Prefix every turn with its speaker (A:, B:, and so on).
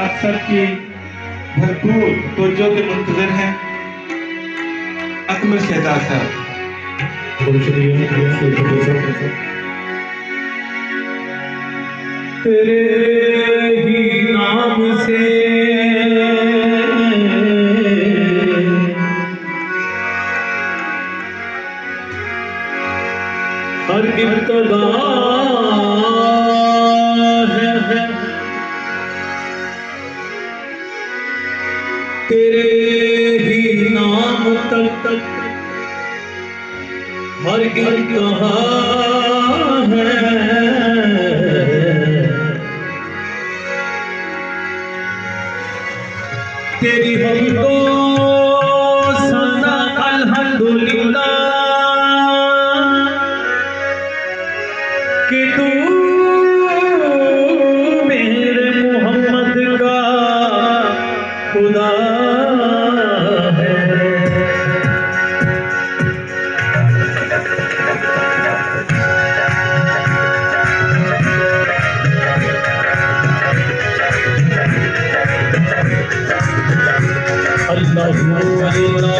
A: आप सबकी भरपूर तवज्जो के मुंतजर हैं। अकमल शहजाद साहब
B: तेरे ही नाम से हर इब्तदा तेरे ही नाम तक तक हर कहा है। तेरी हमको सना अल्हम्दुलिल्लाह कि तू खुदा है। अल्लाह अल्लाह